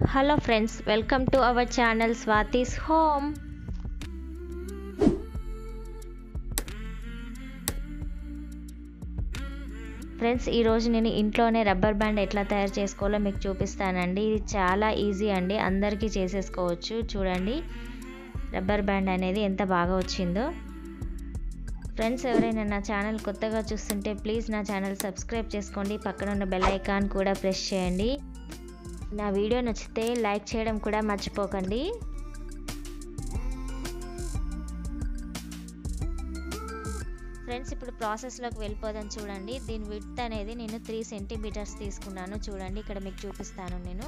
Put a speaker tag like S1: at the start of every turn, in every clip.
S1: Hello friends welcome to our channel Swathi's home. Friends ఈరోజు నేను ఇంట్లోనే రబ్బర్ బ్యాండ్ ఎట్లా తయారు చేసుకోవాలో మీకు చూపిస్తానండి. ఇది చాలా ఈజీ అండి అందరికీ చేసేసుకోవచ్చు. చూడండి రబ్బర్ బ్యాండ్ అనేది ఎంత బాగా వచ్చిందో. ఫ్రెండ్స్ ఎవరైనా నా ఛానల్ కొత్తగా చూస్తుంటే ప్లీజ్ నా ఛానల్ సబ్స్క్రైబ్ చేసుకోండి. పక్కన ఉన్న బెల్ ఐకాన్ కూడా ప్రెస్ చేయండి. నా వీడియో నచ్చితే లైక్ చేయడం కూడా మర్చిపోకండి. ఫ్రెండ్స్ ఇప్పుడు ప్రాసెస్లోకి వెళ్ళిపోదాం చూడండి. దీని విడ్త్ అనేది నేను త్రీ సెంటీమీటర్స్ తీసుకున్నాను. చూడండి ఇక్కడ మీకు చూపిస్తాను నేను.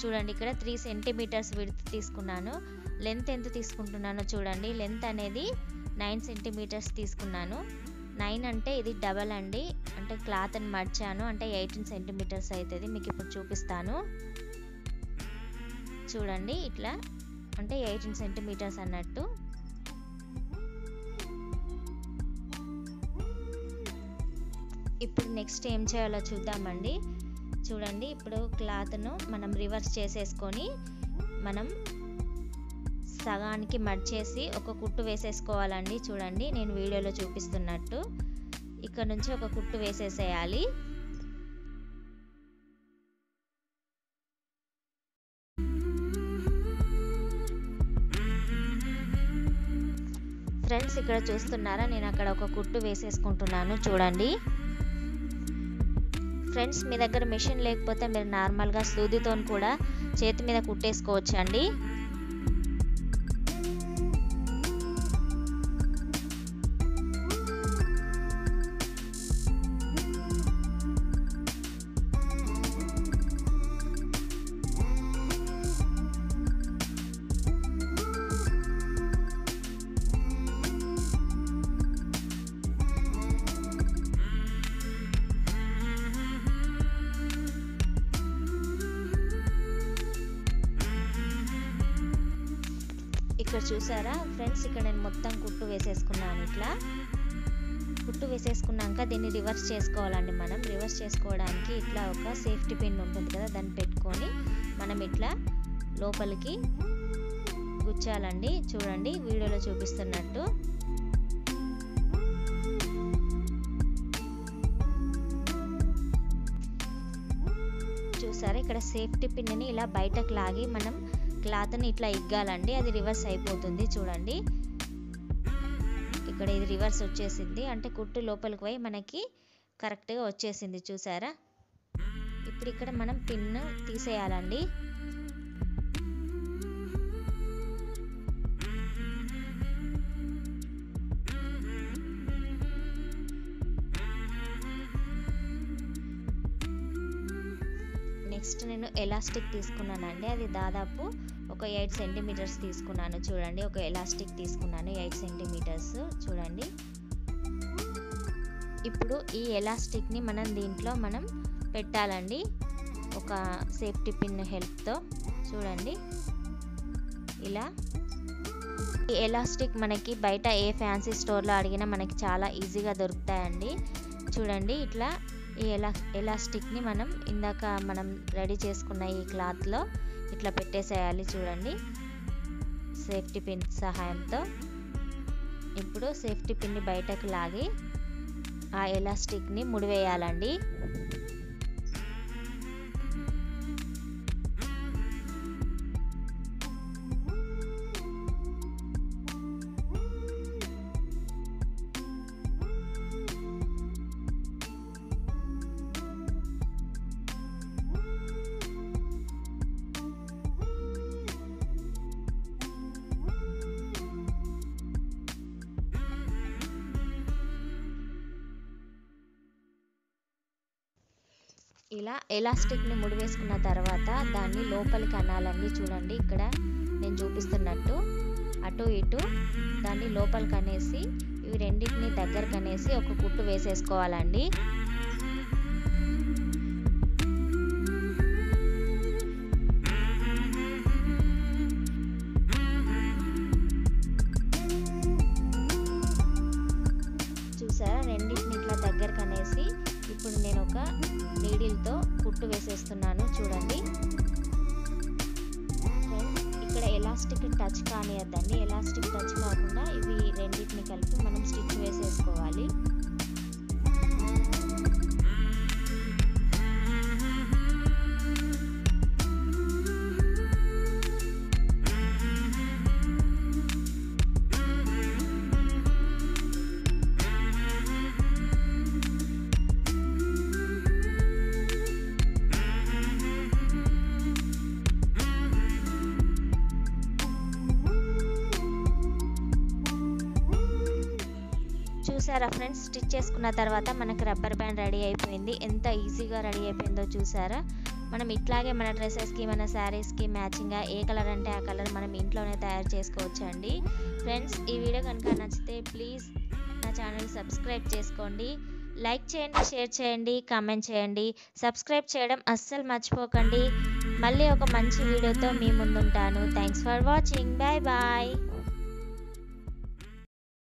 S1: చూడండి ఇక్కడ త్రీ సెంటీమీటర్స్ విడ్త్ తీసుకున్నాను. లెంత్ ఎంత తీసుకుంటున్నానో చూడండి. లెంత్ అనేది నైన్ సెంటీమీటర్స్ తీసుకున్నాను. నైన్ అంటే ఇది డబల్ అండి. అంటే క్లాత్ అని మర్చాను. అంటే ఎయిటీన్ సెంటీమీటర్స్ అవుతుంది మీకు ఇప్పుడు చూపిస్తాను. చూడండి ఇట్లా. అంటే ఎయిటీన్ సెంటీమీటర్స్ అన్నట్టు. ఇప్పుడు నెక్స్ట్ ఏం చేయాలో చూద్దామండి. చూడండి ఇప్పుడు క్లాత్ను మనం రివర్స్ చేసేసుకొని మనం సగానికి మర్చేసి ఒక కుట్టు వేసేసుకోవాలండి. చూడండి నేను వీడియోలో చూపిస్తున్నట్టు. ఇక్కడ నుంచి ఒక కుట్టు వేసేసేయాలి. ఫ్రెండ్స్ ఇక్కడ చూస్తున్నారా? నేను అక్కడ ఒక కుట్టు వేసేసుకుంటున్నాను. చూడండి. ఫ్రెండ్స్ మీ దగ్గర మిషన్ లేకపోతే మీరు నార్మల్గా సూదితో కూడా చేతి మీద కుట్టేసుకోవచ్చు ఇక్కడ చూసారా? ఫ్రెండ్స్ ఇక్కడ నేను మొత్తం కుట్టు వేసేసుకున్నాను ఇట్లా. కుట్టు వేసేసుకున్నాక దీన్ని రివర్స్ చేసుకోవాలండి మనం. రివర్స్ చేసుకోవడానికి ఇట్లా ఒక సేఫ్టీ పిన్ ఉంటుంది కదా దాన్ని పెట్టుకొని మనం ఇట్లా లోపలికి గుచ్చాలండి. చూడండి వీడియోలో చూపిస్తున్నట్టు. చూసారా? ఇక్కడ సేఫ్టీ పిన్ని ఇలా బయటకు లాగి మనం క్లాత్ని ఇట్లా ఇగ్గాలండి. అది రివర్స్ అయిపోతుంది చూడండి. ఇక్కడ ఇది రివర్స్ వచ్చేసింది. అంటే కుట్టు లోపలికి పోయి మనకి కరెక్ట్గా వచ్చేసింది చూసారా? ఇప్పుడు ఇక్కడ మనం పిన్ తీసేయాలండి. ఫస్ట్ నేను ఎలాస్టిక్ తీసుకున్నానండి. అది దాదాపు ఒక ఎయిట్ సెంటీమీటర్స్ తీసుకున్నాను. చూడండి ఒక ఎలాస్టిక్ తీసుకున్నాను. ఎయిట్ సెంటీమీటర్స్ చూడండి. ఇప్పుడు ఈ ఎలాస్టిక్ని మనం దీంట్లో మనం పెట్టాలండి. ఒక సేఫ్టీ పిన్ హెల్ప్తో చూడండి. ఇలా. ఈ ఎలాస్టిక్ మనకి బయట ఏ ఫ్యాన్సీ స్టోర్లో అడిగినా మనకి చాలా ఈజీగా దొరుకుతాయండి. చూడండి ఇట్లా ఈ ఎలా ఎలాస్టిక్ని మనం ఇందాక మనం రెడీ చేసుకున్న ఈ క్లాత్లో ఇట్లా పెట్టేసేయాలి చూడండి. సేఫ్టీ పిన్ సహాయంతో. ఇప్పుడు సేఫ్టీ పిన్ని బయటకు లాగి ఆ ఎలాస్టిక్ని ముడివేయాలండి. ఇలా ఎలాస్టిక్ని ముడివేసుకున్న తర్వాత దాన్ని లోపలికి అనాలండి చూడండి. ఇక్కడ నేను చూపిస్తున్నట్టు అటు ఇటు దాన్ని లోపలికి అనేసి ఇవి రెండింటిని దగ్గరకు అనేసి ఒక కుట్టు వేసేసుకోవాలండి. కుట్టు వేసేస్తున్నాను చూడండి. ఇక్కడ ఎలాస్టిక్ టచ్ కానియద్దండి. ఎలాస్టిక్ టచ్ కాకుండా ఇవి రెండింటిని కలిపి మనం స్టిచ్ వేసేసుకోవాలి. చూసారా ఫ్రెండ్స్? స్టిచ్ చేసుకున్న తర్వాత మనకు రబ్బర్ బ్యాండ్ రెడీ అయిపోయింది. ఎంత ఈజీగా రెడీ అయిపోయిందో చూసారా? మనం ఇట్లాగే మన డ్రెస్సెస్కి మన శారీస్కి మ్యాచింగ్గా ఏ కలర్ అంటే ఆ కలర్ మనం ఇంట్లోనే తయారు చేసుకోవచ్చు అండి ఫ్రెండ్స్ ఈ వీడియో కనుక నచ్చితే ప్లీజ్ నా ఛానల్ సబ్స్క్రైబ్ చేసుకోండి. లైక్ చేయండి షేర్ చేయండి కామెంట్ చేయండి. సబ్స్క్రైబ్ చేయడం అస్సలు మర్చిపోకండి. మళ్ళీ ఒక మంచి వీడియోతో మీ ముందుంటాను. Thanks for watching. Bye bye.